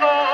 Lord.